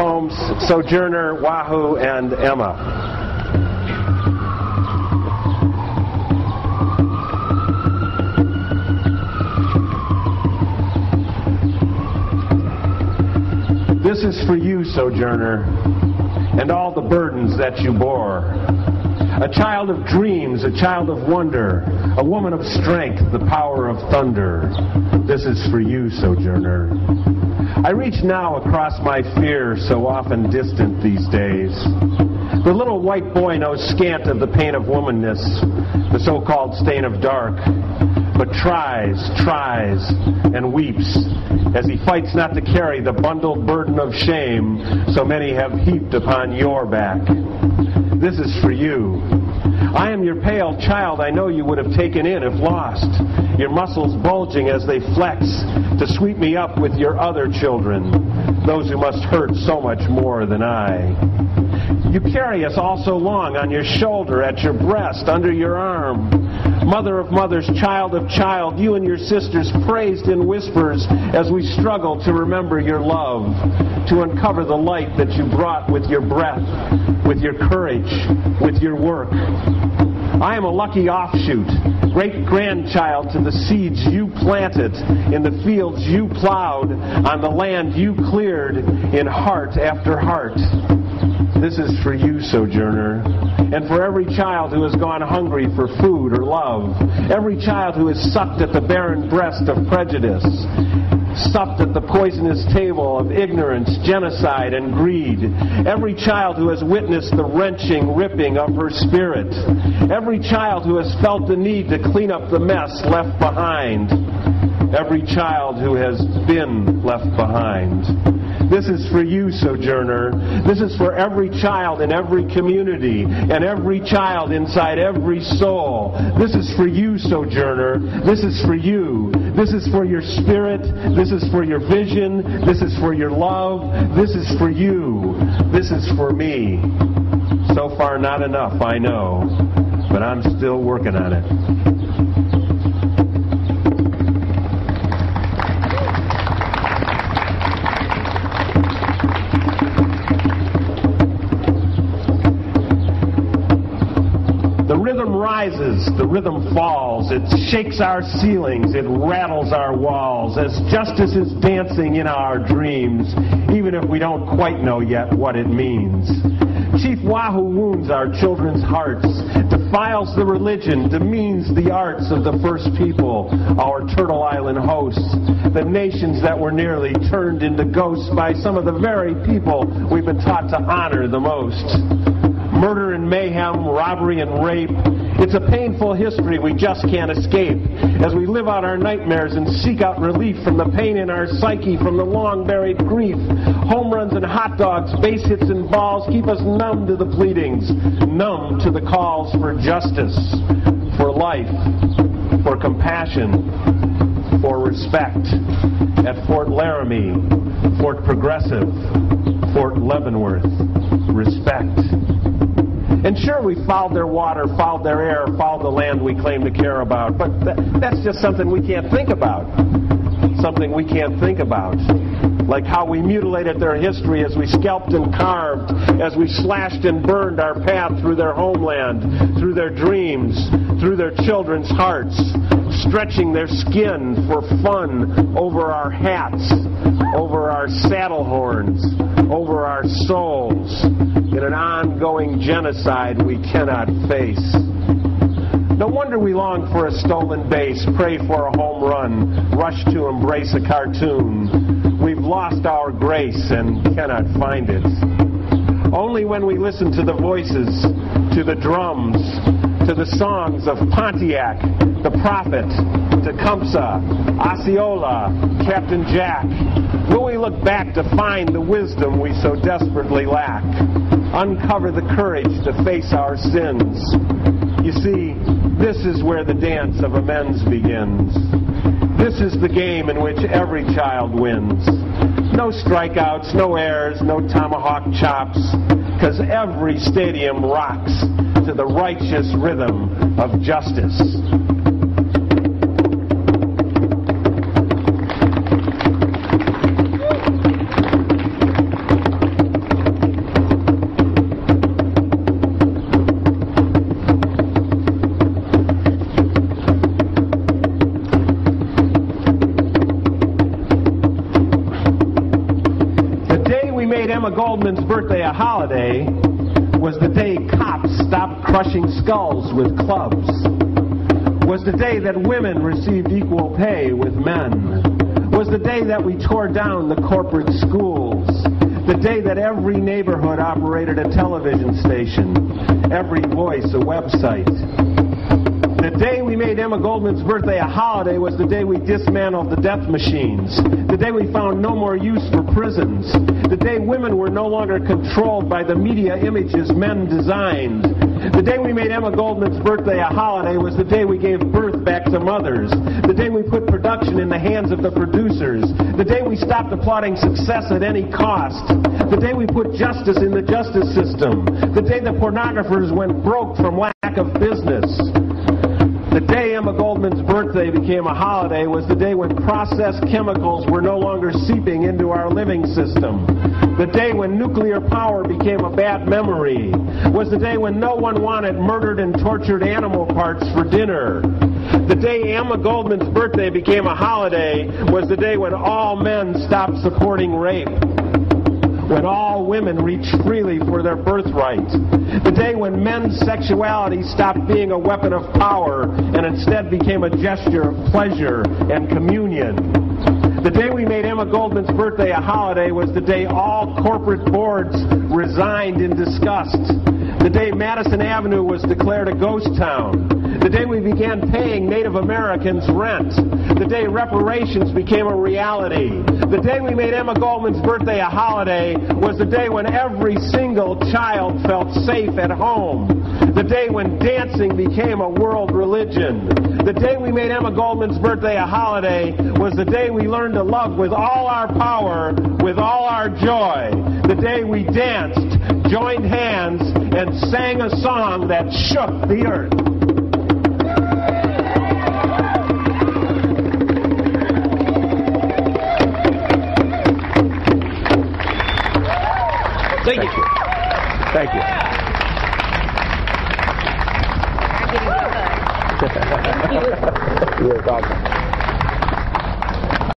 homes, Sojourner, Wahoo, and Emma. This is for you, Sojourner, and all the burdens that you bore. A child of dreams, a child of wonder, a woman of strength, the power of thunder. This is for you, Sojourner. I reach now across my fear, so often distant these days. The little white boy knows scant of the pain of womanness, the so-called stain of dark, but tries, tries, and weeps as he fights not to carry the bundled burden of shame so many have heaped upon your back. This is for you. I am your pale child I know you would have taken in if lost, your muscles bulging as they flex to sweep me up with your other children, those who must hurt so much more than I. You carry us all so long on your shoulder, at your breast, under your arm. Mother of mothers, child of child, you and your sisters praised in whispers as we struggle to remember your love, to uncover the light that you brought with your breath, with your courage, with your work. I am a lucky offshoot, great grandchild to the seeds you planted, in the fields you plowed, on the land you cleared, in heart after heart. This is for you, Sojourner, and for every child who has gone hungry for food or love, every child who has sucked at the barren breast of prejudice, supped at the poisonous table of ignorance, genocide, and greed, every child who has witnessed the wrenching ripping of her spirit, every child who has felt the need to clean up the mess left behind, every child who has been left behind. This is for you, Sojourner. This is for every child in every community and every child inside every soul. This is for you, Sojourner. This is for you. This is for your spirit. This is for your vision. This is for your love. This is for you. This is for me. So far, not enough, I know, but I'm still working on it. Rhythm falls. It shakes our ceilings, it rattles our walls as justice is dancing in our dreams, even if we don't quite know yet what it means. Chief Wahoo wounds our children's hearts, defiles the religion, demeans the arts of the first people, our Turtle Island hosts, the nations that were nearly turned into ghosts by some of the very people we've been taught to honor the most murder and mayhem, robbery and rape. It's a painful history we just can't escape as we live out our nightmares and seek out relief from the pain in our psyche from the long buried grief. Home runs and hot dogs, base hits and balls keep us numb to the pleadings, numb to the calls for justice, for life, for compassion, for respect. At Fort Laramie, Fort Progressive, Fort Leavenworth, respect. And sure, we fouled their water, fouled their air, fouled the land we claim to care about, but th- that's just something we can't think about. Something we can't think about. Like how we mutilated their history as we scalped and carved, as we slashed and burned our path through their homeland, through their dreams, through their children's hearts, stretching their skin for fun over our hats, over our saddle horns, over our souls, in an ongoing genocide we cannot face. No wonder we long for a stolen base, pray for a home run, rush to embrace a cartoon. We've lost our grace and cannot find it. Only when we listen to the voices, to the drums, to the songs of Pontiac, the Prophet, Tecumseh, Osceola, Captain Jack, will we look back to find the wisdom we so desperately lack. Uncover the courage to face our sins. You see, this is where the dance of amends begins. This is the game in which every child wins. No strikeouts, no errors, no tomahawk chops, because every stadium rocks to the righteous rhythm of justice. A holiday was the day cops stopped crushing skulls with clubs. Was the day that women received equal pay with men. Was the day that we tore down the corporate schools. The day that every neighborhood operated a television station, every voice a website. The day we made Emma Goldman's birthday a holiday was the day we dismantled the death machines. The day we found no more use for prisons. The day women were no longer controlled by the media images men designed. The day we made Emma Goldman's birthday a holiday was the day we gave birth back to mothers. The day we put production in the hands of the producers. The day we stopped applauding success at any cost. The day we put justice in the justice system. The day the pornographers went broke from lack of business. The day Emma Goldman's birthday became a holiday was the day when processed chemicals were no longer seeping into our living system. The day when nuclear power became a bad memory was the day when no one wanted murdered and tortured animal parts for dinner. The day Emma Goldman's birthday became a holiday was the day when all men stopped supporting rape when all women reached freely for their birthright. The day when men's sexuality stopped being a weapon of power and instead became a gesture of pleasure and communion. The day we made Emma Goldman's birthday a holiday was the day all corporate boards resigned in disgust. The day Madison Avenue was declared a ghost town. The day we began paying Native Americans rent. The day reparations became a reality. The day we made Emma Goldman's birthday a holiday was the day when every single child felt safe at home. The day when dancing became a world religion. The day we made Emma Goldman's birthday a holiday was the day we learned to love with all our power, with all our joy. The day we danced, joined hands, and sang a song that shook the earth. Thank you. Thank you. You're welcome.